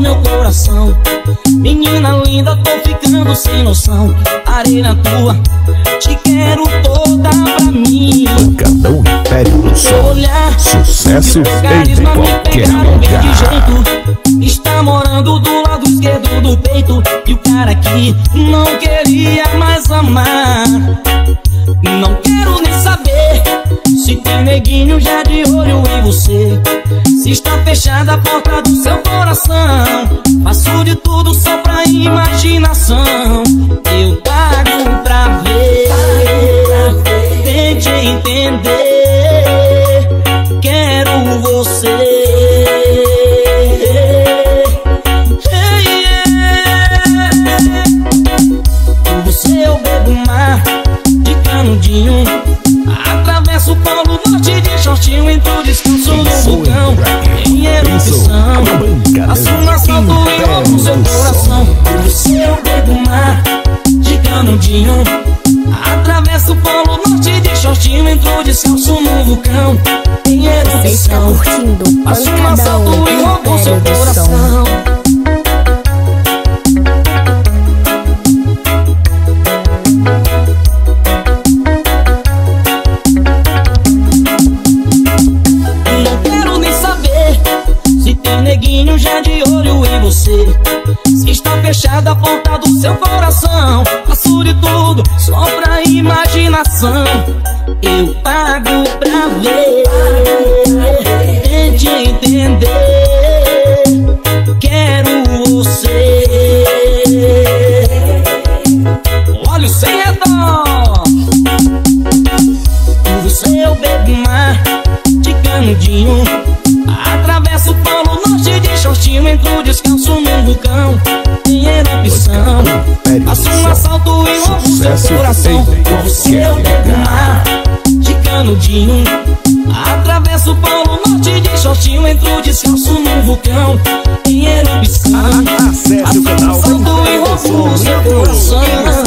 meu coração. Menina linda, tô ficando sem noção. Arena tua, te quero toda pra mim. Pancadão Império do olhar, Sucesso teu em qualquer lugar. jeito. Está morando do lado esquerdo do peito. E o cara aqui não queria mais amar. Não quero nem do seu coração. Faço de tudo só pra imaginação. Eu pago pra ver. Tente entender. Quero você. Atravesso o polo norte de shortinho Entro descanso no vulcão canudinho Atravesso o polo norte de shortinho Entro descanso no vulcão. Em Você está erupção curtindo Faço um assalto e roubo seu coração. Não quero nem saber se tem neguinho já de olho em você. Se está fechada a porta Eu pago pra ver. Tente entender. Quero você. Olha o redor. Por você eu bebo mar de canudinho Atravesso o polo norte de shortinho Entro descanso num vulcão em erupção Faço um assalto e roubo seu coração canudinho Atravesso o polo norte de shortinho Entro descanso num vulcão. Em erupção Acesse o canal assalto e roubo Som. seu coração